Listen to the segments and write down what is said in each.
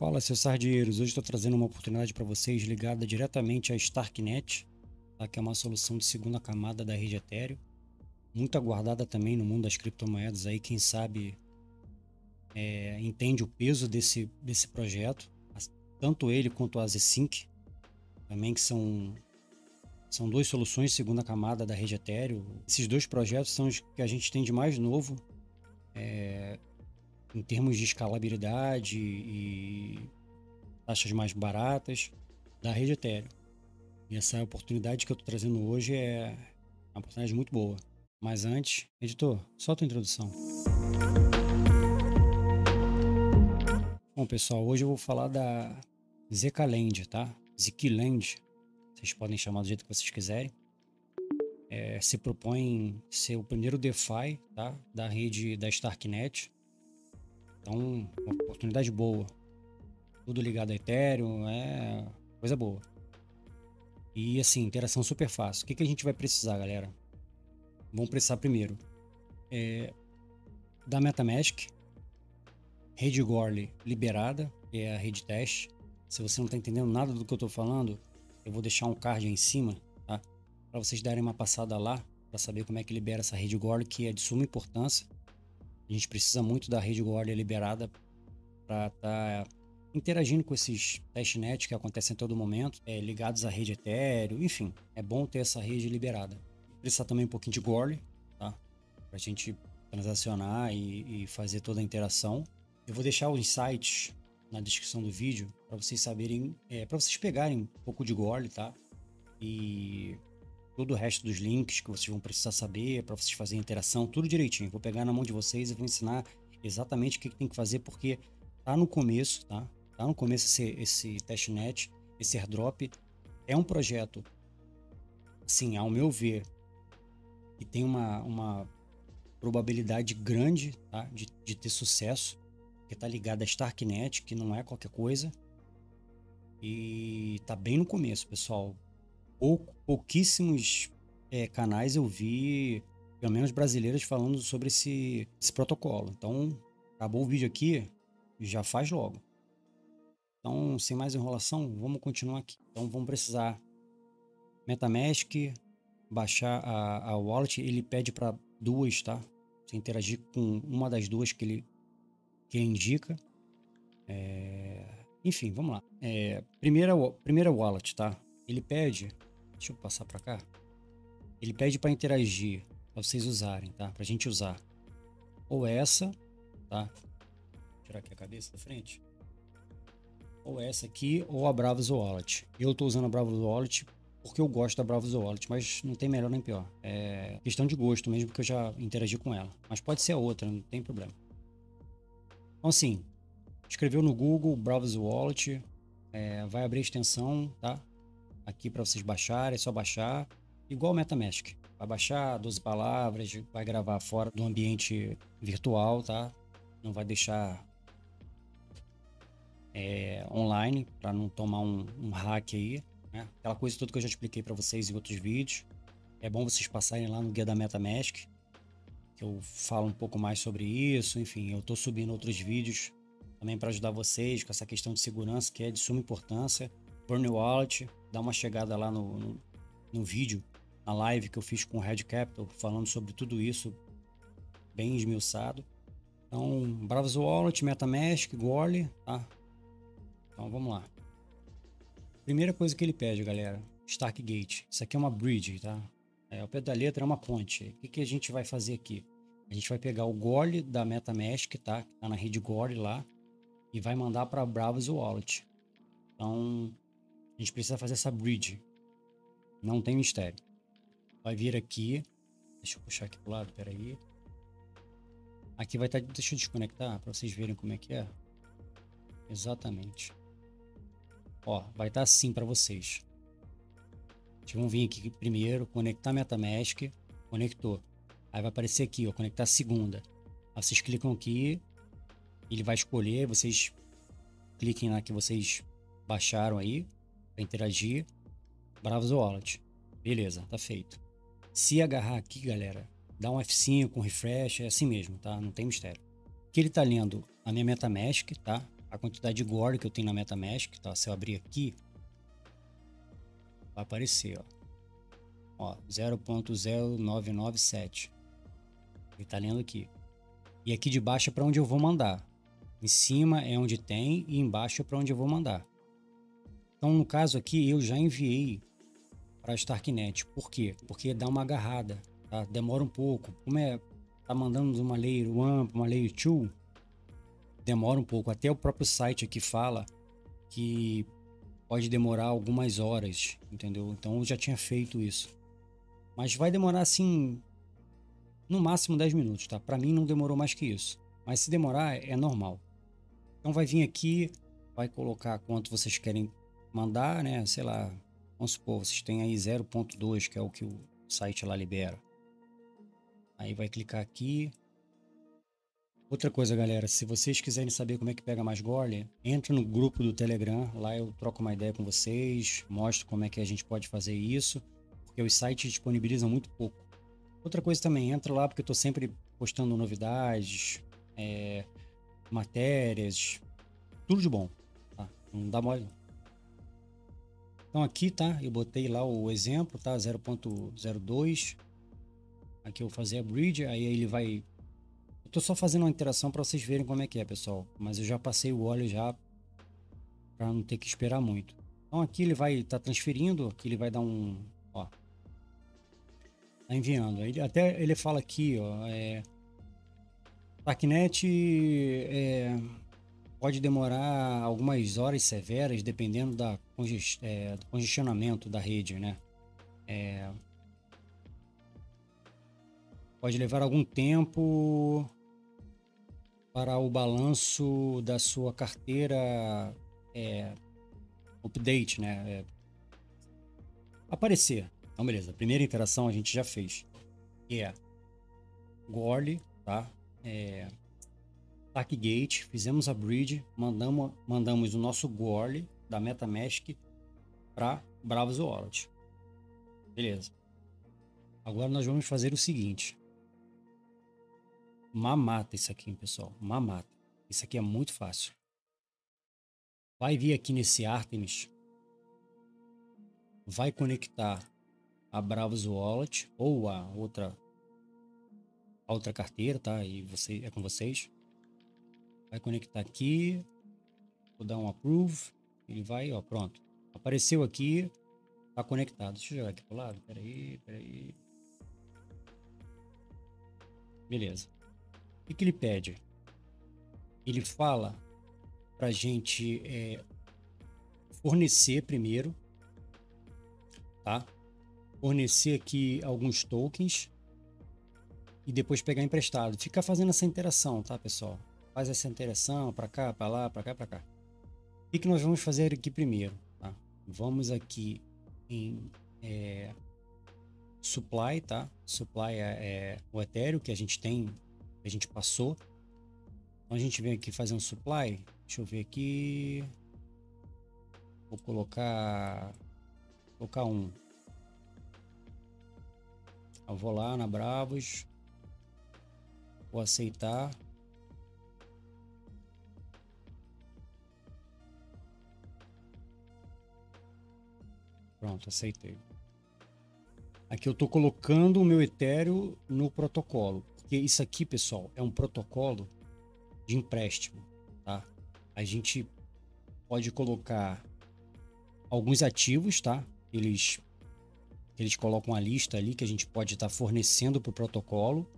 Fala, seus sardinheiros. Hoje estou trazendo uma oportunidade para vocês ligada diretamente à Starknet, tá? que é uma solução de segunda camada da rede Ethereum. Muito aguardada também no mundo das criptomoedas. Aí, quem sabe é, entende o peso desse, desse projeto. Tanto ele quanto a Z-Sync, também que são, são duas soluções de segunda camada da rede Ethereum. Esses dois projetos são os que a gente tem de mais novo é, em termos de escalabilidade e taxas mais baratas da rede Ethereum. E essa oportunidade que eu estou trazendo hoje é uma oportunidade muito boa. Mas antes, editor, solta a introdução. Bom, pessoal, hoje eu vou falar da Zcaland, tá? Zkland, vocês podem chamar do jeito que vocês quiserem. É, se propõe ser o primeiro DeFi tá? da rede da Starknet, então, uma oportunidade boa. Tudo ligado a Ethereum, é coisa boa. E assim, interação super fácil. O que, que a gente vai precisar, galera? Vamos precisar primeiro é, da MetaMask, rede Gorley liberada, que é a rede teste. Se você não está entendendo nada do que eu estou falando, eu vou deixar um card aí em cima, tá? Para vocês darem uma passada lá, para saber como é que libera essa rede Gorley, que é de suma importância. A gente precisa muito da rede Guardia liberada para estar tá interagindo com esses testnets que acontecem a todo momento, é, ligados à rede Ethereum, enfim, é bom ter essa rede liberada. Precisa também um pouquinho de Gorley, tá? Para a gente transacionar e, e, fazer toda a interação. Eu vou deixar os sites na descrição do vídeo para vocês saberem, é, para vocês pegarem um pouco de Gorley, tá? E todo o resto dos links que vocês vão precisar saber para vocês fazerem interação, tudo direitinho. Vou pegar na mão de vocês e vou ensinar exatamente o que, que tem que fazer, porque tá no começo, tá? Tá no começo esse, esse testnet, esse airdrop. É um projeto, assim, ao meu ver, que tem uma, uma probabilidade grande tá? de, de ter sucesso, que tá ligado a Starknet, que não é qualquer coisa. E tá bem no começo, pessoal pou, pouquíssimos é, canais eu vi, pelo menos brasileiros, falando sobre esse, esse protocolo. Então, acabou o vídeo aqui, já faz logo. Então, sem mais enrolação, vamos continuar aqui. Então, vamos precisar MetaMask, baixar a, a wallet, ele pede para duas, tá? Você interagir com uma das duas que ele, que ele indica. É... Enfim, vamos lá. É, primeira, primeira wallet, tá? Ele pede Deixa eu passar para cá. Ele pede para interagir, para vocês usarem, tá? Pra gente usar. Ou essa, tá? Vou tirar aqui a cabeça da frente. Ou essa aqui, ou a Bravos Wallet. Eu tô usando a Bravos Wallet porque eu gosto da Bravos Wallet, mas não tem melhor nem pior. É questão de gosto mesmo, porque eu já interagi com ela. Mas pode ser a outra, não tem problema. Então assim, escreveu no Google Bravos Wallet, é, vai abrir a extensão, tá? Aqui para vocês baixarem, é só baixar. Igual o MetaMask. Vai baixar 12 palavras, vai gravar fora do ambiente virtual, tá? Não vai deixar é, online para não tomar um, um hack aí. Né? Aquela coisa toda que eu já expliquei para vocês em outros vídeos. É bom vocês passarem lá no guia da MetaMask, que eu falo um pouco mais sobre isso. Enfim, eu estou subindo outros vídeos também para ajudar vocês com essa questão de segurança que é de suma importância. Burn Wallet, dá uma chegada lá no, no, no vídeo, na live que eu fiz com o Red Capital, falando sobre tudo isso, bem esmiuçado. Então, Bravos Wallet, MetaMask, Gorley, tá? Então, vamos lá. Primeira coisa que ele pede, galera, Starkgate. Isso aqui é uma bridge, tá? É, o pé da letra é uma ponte. O que, que a gente vai fazer aqui? A gente vai pegar o Gorley da MetaMask, tá? Que tá na rede Gorley lá, e vai mandar para Bravos Wallet. Então, a gente precisa fazer essa bridge. Não tem mistério. Vai vir aqui. Deixa eu puxar aqui pro lado, peraí. Aqui vai estar. Tá, deixa eu desconectar para vocês verem como é que é. Exatamente. Ó, vai estar tá assim para vocês. Vocês vão vir aqui primeiro, conectar MetaMask. Conectou. Aí vai aparecer aqui, ó, conectar segunda. Aí vocês clicam aqui, ele vai escolher, vocês cliquem na que vocês baixaram aí para interagir. Bravos Wallet. Beleza, tá feito. Se agarrar aqui, galera, dá um F5 com refresh, é assim mesmo, tá? Não tem mistério. Que ele tá lendo a minha MetaMask, tá? a quantidade de Gore que eu tenho na MetaMask, tá? Se eu abrir aqui, vai aparecer, ó. Ó, 0.0997. Ele tá lendo aqui. E aqui de baixo é para onde eu vou mandar. Em cima é onde tem e embaixo é para onde eu vou mandar. Então, no caso aqui, eu já enviei para a Starknet. Por quê? Porque dá uma agarrada, tá? Demora um pouco. Como é tá mandando uma layer 1 para uma layer 2, demora um pouco. Até o próprio site aqui fala que pode demorar algumas horas, entendeu? Então eu já tinha feito isso. Mas vai demorar assim no máximo 10 minutos, tá? Para mim não demorou mais que isso. Mas se demorar é normal. Então vai vir aqui, vai colocar quanto vocês querem mandar, né? Sei lá, vamos supor, vocês têm aí 0.2, que é o que o site lá libera. Aí vai clicar aqui. Outra coisa, galera, se vocês quiserem saber como é que pega mais gole, entra no grupo do Telegram, lá eu troco uma ideia com vocês, mostro como é que a gente pode fazer isso, porque os sites disponibilizam muito pouco. Outra coisa também, entra lá porque eu tô sempre postando novidades, é, matérias, tudo de bom, tá? Não dá mole. Então aqui, tá? Eu botei lá o exemplo, tá? 0.02. Aqui eu vou fazer a bridge, aí ele vai... Eu tô só fazendo uma interação para vocês verem como é que é, pessoal. Mas eu já passei o óleo já para não ter que esperar muito. Então aqui ele vai estar tá transferindo, aqui ele vai dar um... Ó. Tá enviando. Ele, até ele fala aqui, ó, é... Darknet é, pode demorar algumas horas severas, dependendo da é, do congestionamento da rede, né? É, pode levar algum tempo para o balanço da sua carteira é, update, né? É, aparecer. Então, beleza. Primeira interação a gente já fez. Que é Gorley, tá? é, Gate, fizemos a bridge, mandamos, mandamos o nosso Gorley da MetaMask para Bravos Wallet. Beleza. Agora nós vamos fazer o seguinte. Mamata isso aqui, pessoal. Mamata. Isso aqui é muito fácil. Vai vir aqui nesse Artemis. Vai conectar a Bravos Wallet ou a outra a outra carteira, tá? E você é com vocês. Vai conectar aqui. Vou dar um approve. Ele vai, ó, pronto. Apareceu aqui. Tá conectado. Deixa eu jogar aqui pro lado. Pera aí, pera aí. Beleza. O que, que ele pede? Ele fala pra gente é, fornecer primeiro, tá? Fornecer aqui alguns tokens e depois pegar emprestado. Fica fazendo essa interação, tá, pessoal? Faz essa interação para cá, para lá, para cá, para cá. O que, nós vamos fazer aqui primeiro? Tá? Vamos aqui em é, supply, tá? Supply é, é, o Ethereum que a gente tem, que a gente passou. Então a gente vem aqui fazer um supply. Deixa eu ver aqui. Vou colocar, colocar um. Eu vou lá na Bravos, Vou aceitar. Pronto, aceitei. Aqui eu estou colocando o meu Ethereum no protocolo. Porque isso aqui, pessoal, é um protocolo de empréstimo, tá? A gente pode colocar alguns ativos, tá? Eles, eles colocam a lista ali que a gente pode estar tá fornecendo para o protocolo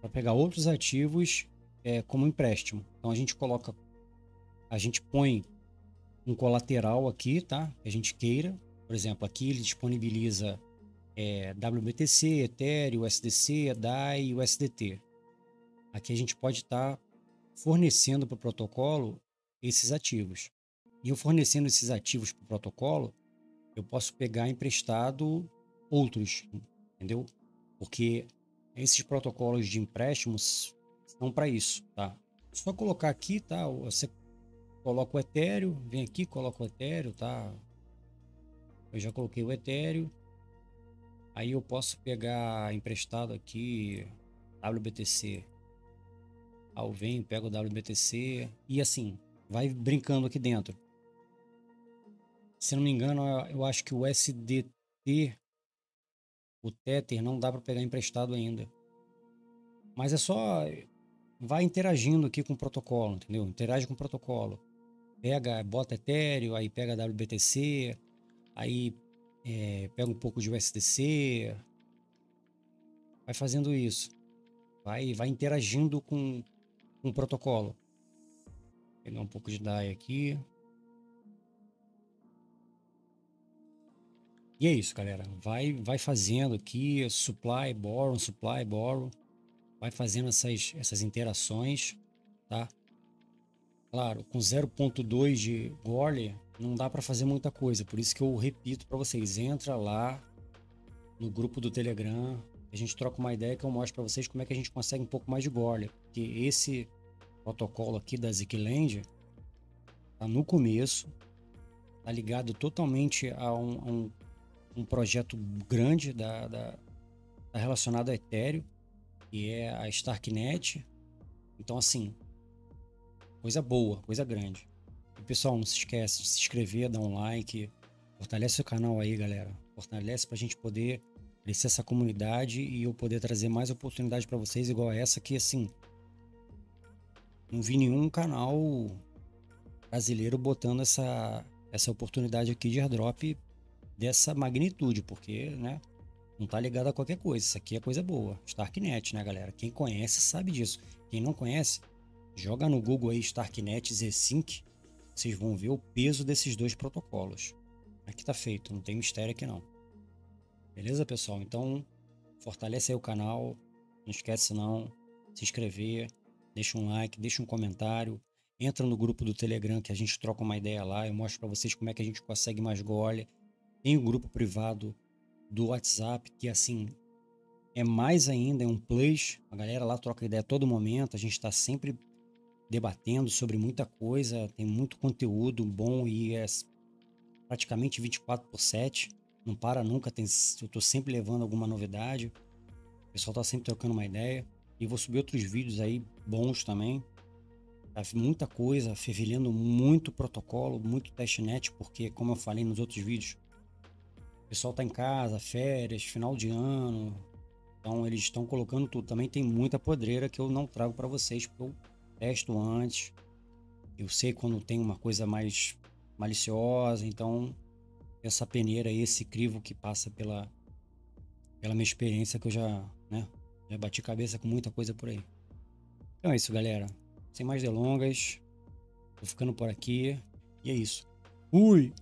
para pegar outros ativos é, como empréstimo. Então a gente coloca, a gente põe um colateral aqui, tá? Que a gente queira. Por exemplo, aqui ele disponibiliza é, WBTC, Ethereum, USDC, DAI e USDT. Aqui a gente pode estar tá fornecendo para o protocolo esses ativos. E eu fornecendo esses ativos para o protocolo, eu posso pegar emprestado outros, entendeu? Porque esses protocolos de empréstimos são para isso, tá? Só colocar aqui, tá? Você coloca o Ethereum, vem aqui, coloca o Ethereum, tá? Eu já coloquei o Ethereum. Aí eu posso pegar emprestado aqui WBTC. Aí eu venho, pego o WBTC e assim vai brincando aqui dentro. Se não me engano, eu acho que o SDT, o Tether, não dá para pegar emprestado ainda. Mas é só vai interagindo aqui com o protocolo, entendeu? Interage com o protocolo. Pega, bota Ethereum, aí pega WBTC, aí é, pega um pouco de USDC, vai fazendo isso, vai, vai interagindo com, com o protocolo. Vou pegar um pouco de DAI aqui. E é isso, galera. Vai, vai fazendo aqui supply, borrow, supply, borrow. Vai fazendo essas, essas interações, tá? Claro, com 0.2 de Gorley não dá para fazer muita coisa, por isso que eu repito para vocês, entra lá no grupo do Telegram, a gente troca uma ideia que eu mostro para vocês como é que a gente consegue um pouco mais de Gorley, porque esse protocolo aqui da Zikland tá no começo, tá ligado totalmente a um, a um, um projeto grande da, da, da relacionado a Ethereum, que é a Starknet. Então assim, Coisa boa, coisa grande. E pessoal, não se esquece de se inscrever, dar um like, fortalece o canal aí, galera. Fortalece pra gente poder crescer essa comunidade e eu poder trazer mais oportunidades para vocês igual a essa que assim não vi nenhum canal brasileiro botando essa essa oportunidade aqui de airdrop dessa magnitude, porque, né, não tá ligado a qualquer coisa. Isso aqui é coisa boa. Starknet, né, galera? Quem conhece sabe disso. Quem não conhece, Joga no Google aí Starknet Z-Sync, vocês vão ver o peso desses dois protocolos. Aqui tá feito, não tem mistério aqui não. Beleza, pessoal? Então, fortalece aí o canal, não esquece não, se inscrever, deixa um like, deixa um comentário, entra no grupo do Telegram que a gente troca uma ideia lá, eu mostro para vocês como é que a gente consegue mais gole. Tem o grupo privado do WhatsApp, que assim, é mais ainda, é um plus, a galera lá troca ideia todo momento, a gente está sempre debatendo sobre muita coisa, tem muito conteúdo bom e é praticamente 24 por 7, não para nunca, tem, eu tô sempre levando alguma novidade, o pessoal tá sempre trocando uma ideia e vou subir outros vídeos aí bons também. Tá muita coisa, fervilhando muito protocolo, muito testnet, porque como eu falei nos outros vídeos, o pessoal tá em casa, férias, final de ano, então eles estão colocando tudo. Também tem muita podreira que eu não trago para vocês, porque eu testo antes. Eu sei quando tem uma coisa mais maliciosa, então essa peneira esse crivo que passa pela, pela minha experiência que eu já, né, já bati cabeça com muita coisa por aí. Então é isso, galera. Sem mais delongas, tô ficando por aqui e é isso. Fui!